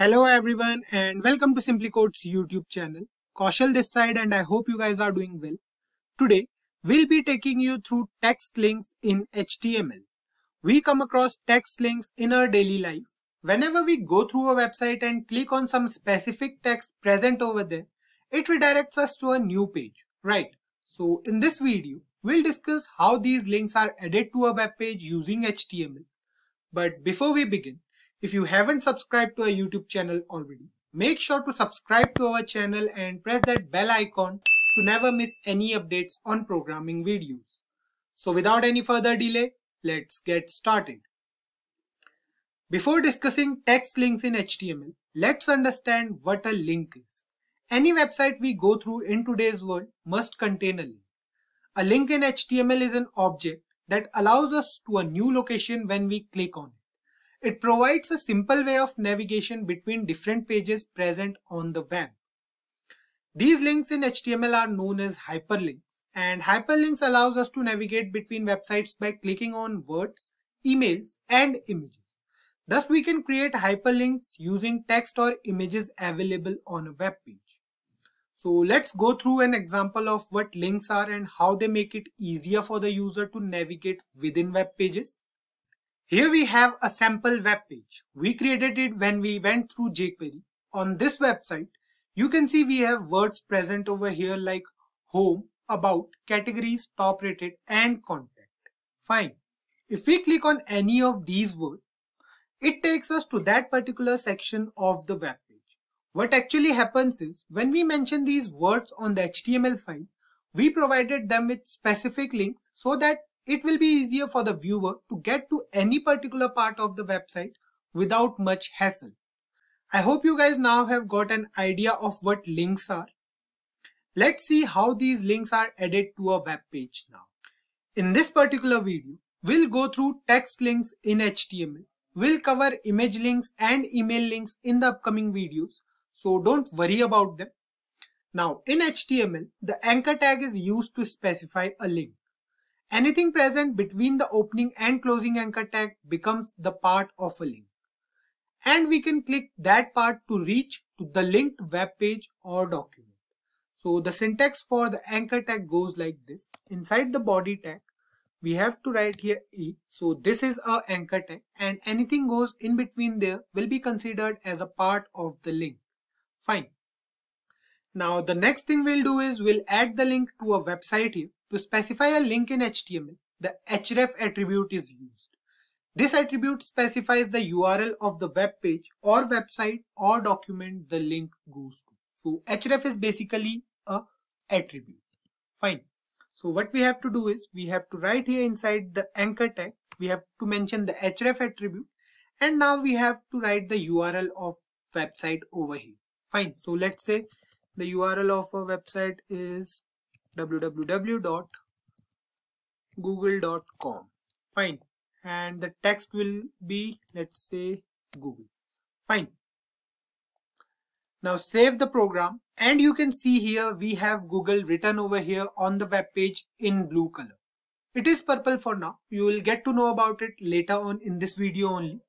Hello everyone and welcome to SimpliCode's YouTube channel. Kaushal this side and I hope you guys are doing well. Today we'll be taking you through text links in HTML. We come across text links in our daily life. Whenever we go through a website and click on some specific text present over there, it redirects us to a new page, right? So in this video, we'll discuss how these links are added to a web page using HTML. But before we begin, if you haven't subscribed to our YouTube channel already, make sure to subscribe to our channel and press that bell icon to never miss any updates on programming videos. So without any further delay, let's get started. Before discussing text links in HTML, let's understand what a link is. Any website we go through in today's world must contain a link. A link in HTML is an object that allows us to a new location when we click on it. It provides a simple way of navigation between different pages present on the web. These links in HTML are known as hyperlinks and hyperlinks allows us to navigate between websites by clicking on words, emails and images. Thus we can create hyperlinks using text or images available on a web page. So let's go through an example of what links are and how they make it easier for the user to navigate within web pages. Here we have a sample web page. We created it when we went through jQuery. On this website, you can see we have words present over here like home, about, categories, top rated and contact. Fine. If we click on any of these words, it takes us to that particular section of the web page. What actually happens is when we mention these words on the HTML file, we provided them with specific links so that it will be easier for the viewer to get to any particular part of the website without much hassle. I hope you guys now have got an idea of what links are. Let's see how these links are added to a web page now. In this particular video, we'll go through text links in HTML. We'll cover image links and email links in the upcoming videos, so don't worry about them. Now, in HTML, the anchor tag is used to specify a link. Anything present between the opening and closing anchor tag becomes the part of a link. And we can click that part to reach to the linked web page or document. So the syntax for the anchor tag goes like this. Inside the body tag, we have to write here E. So this is a anchor tag and anything goes in between there will be considered as a part of the link. Fine. Now the next thing we'll do is we'll add the link to a website here. To specify a link in HTML, the href attribute is used. This attribute specifies the URL of the web page or website or document the link goes to. So href is basically a attribute. Fine. So what we have to do is we have to write here inside the anchor tag, we have to mention the href attribute and now we have to write the URL of website over here. Fine. So let's say the URL of a website is www.google.com fine. And the text will be let's say google. Fine. Now save the program. And you can see here we have google written over here on the web page in blue color. It is purple for now. You will get to know about it later on in this video only.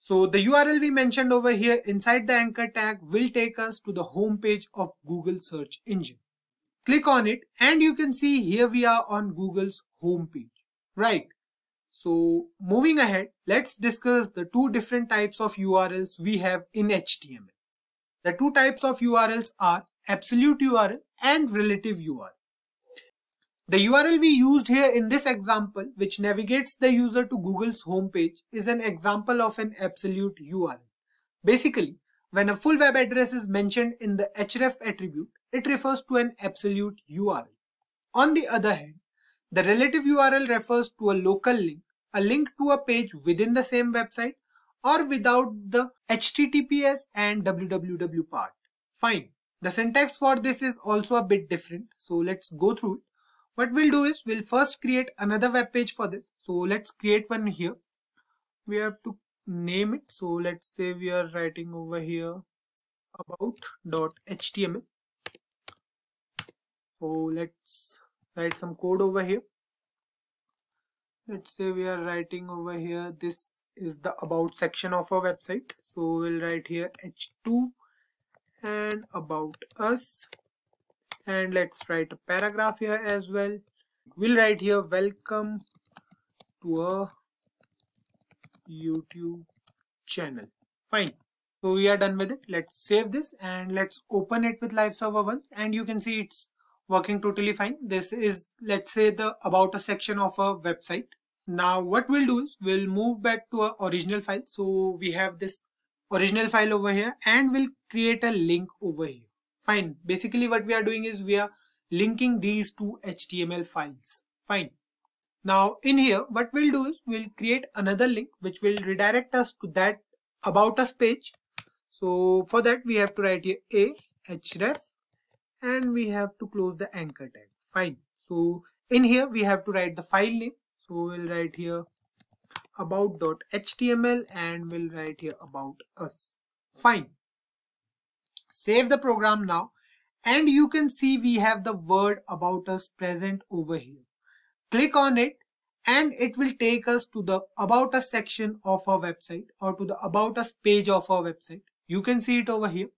So the URL we mentioned over here inside the anchor tag will take us to the home page of Google search engine. Click on it and you can see here we are on Google's home page, right? So moving ahead, let's discuss the two different types of URLs we have in HTML. The two types of URLs are absolute URL and relative URL. The URL we used here in this example, which navigates the user to Google's homepage, is an example of an absolute URL. Basically, when a full web address is mentioned in the href attribute, it refers to an absolute URL. On the other hand, the relative URL refers to a local link, a link to a page within the same website or without the HTTPS and www part. Fine. The syntax for this is also a bit different. So let's go through it. What we'll do is we'll first create another web page for this. So let's create one here. We have to name it. So let's say we are writing over here about.html so let's write some code over here. Let's say we are writing over here this is the about section of our website. So we'll write here h2 and about us. And let's write a paragraph here as well. We'll write here welcome to a youtube channel. Fine. So we are done with it. Let's save this and let's open it with live server 1 and you can see it's working totally fine. This is let's say the about a section of a website. Now what we'll do is we'll move back to our original file. So we have this original file over here and we'll create a link over here. Fine. Basically what we are doing is we are linking these two html files. Fine. Now in here what we'll do is we'll create another link which will redirect us to that about us page. So for that we have to write here a href and we have to close the anchor tag. Fine. So in here we have to write the file name. So we'll write here about.html and we'll write here about us. Fine. Save the program now. And you can see we have the word about us present over here. Click on it and it will take us to the about us section of our website or to the about us page of our website. You can see it over here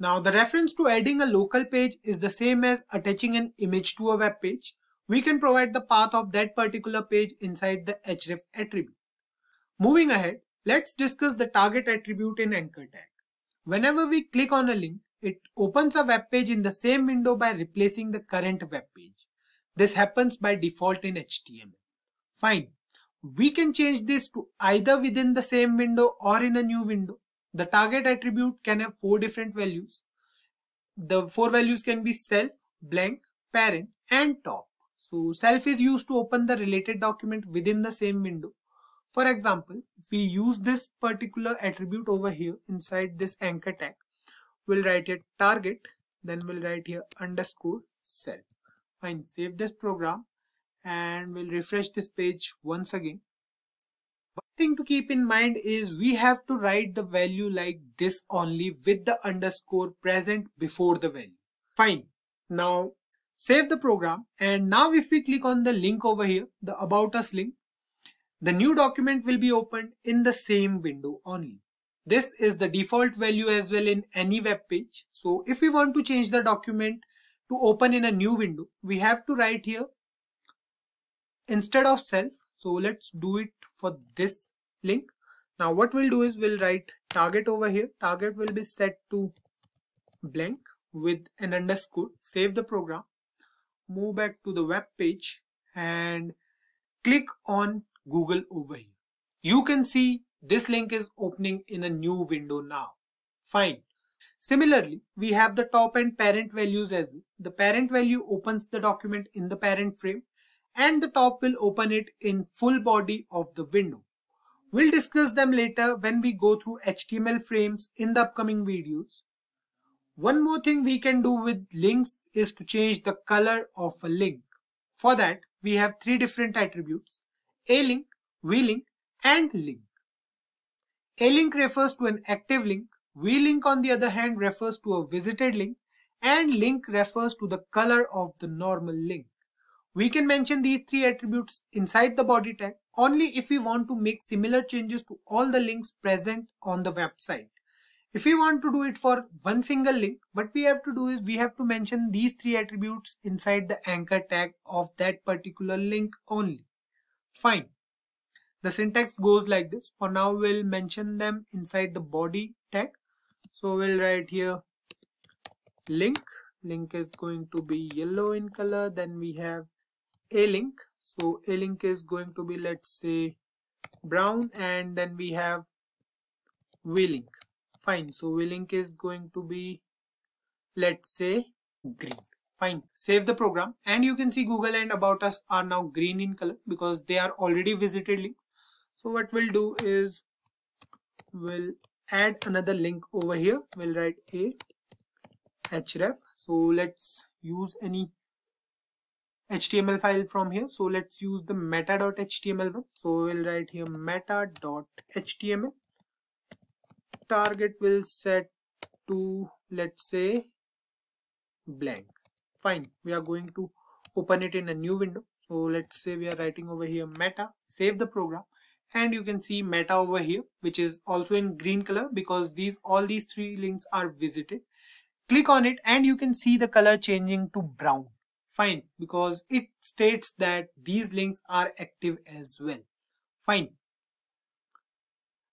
now the reference to adding a local page is the same as attaching an image to a web page. We can provide the path of that particular page inside the href attribute. Moving ahead, let's discuss the target attribute in anchor tag. Whenever we click on a link, it opens a web page in the same window by replacing the current web page. This happens by default in HTML. Fine. We can change this to either within the same window or in a new window. The target attribute can have four different values. The four values can be self, blank, parent and top. So self is used to open the related document within the same window. For example, if we use this particular attribute over here inside this anchor tag, we'll write it target, then we'll write here underscore self. Fine, save this program and we'll refresh this page once again thing to keep in mind is we have to write the value like this only with the underscore present before the value. Fine. Now save the program and now if we click on the link over here, the about us link, the new document will be opened in the same window only. This is the default value as well in any web page. So if we want to change the document to open in a new window, we have to write here instead of self. So let's do it for this link. Now what we'll do is we'll write target over here. Target will be set to blank with an underscore. Save the program. Move back to the web page and click on Google over here. You can see this link is opening in a new window now. Fine. Similarly, we have the top and parent values as well. The parent value opens the document in the parent frame and the top will open it in full body of the window. We'll discuss them later when we go through HTML frames in the upcoming videos. One more thing we can do with links is to change the color of a link. For that, we have three different attributes, A-link, V-link and link. A-link refers to an active link, V-link on the other hand refers to a visited link and link refers to the color of the normal link. We can mention these three attributes inside the body tag only if we want to make similar changes to all the links present on the website. If we want to do it for one single link, what we have to do is we have to mention these three attributes inside the anchor tag of that particular link only. Fine. The syntax goes like this. For now, we'll mention them inside the body tag. So we'll write here link. Link is going to be yellow in color. Then we have a link so a link is going to be let's say brown and then we have v link fine. So v link is going to be let's say green. Fine. Save the program. And you can see google and about us are now green in color because they are already visited links. So what we'll do is we'll add another link over here. We'll write a href so let's use any HTML file from here. So let's use the meta.html one. So we'll write here meta.html. Target will set to let's say blank. Fine. We are going to open it in a new window. So let's say we are writing over here meta. Save the program and you can see meta over here which is also in green color because these all these three links are visited click on it and you can see the color changing to brown fine because it states that these links are active as well. Fine.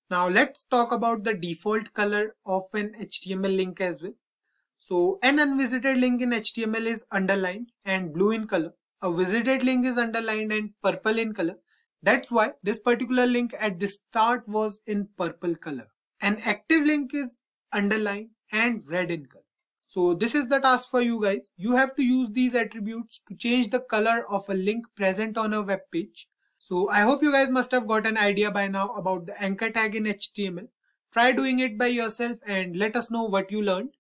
Now let's talk about the default color of an HTML link as well. So an unvisited link in HTML is underlined and blue in color. A visited link is underlined and purple in color. That's why this particular link at the start was in purple color. An active link is underlined and red in color. So this is the task for you guys. You have to use these attributes to change the color of a link present on a web page. So I hope you guys must have got an idea by now about the anchor tag in HTML. Try doing it by yourself and let us know what you learned.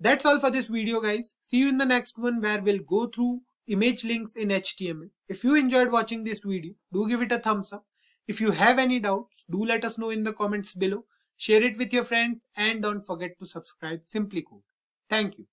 That's all for this video guys. See you in the next one where we'll go through image links in HTML. If you enjoyed watching this video, do give it a thumbs up. If you have any doubts, do let us know in the comments below. Share it with your friends and don't forget to subscribe SimpliCode. Thank you.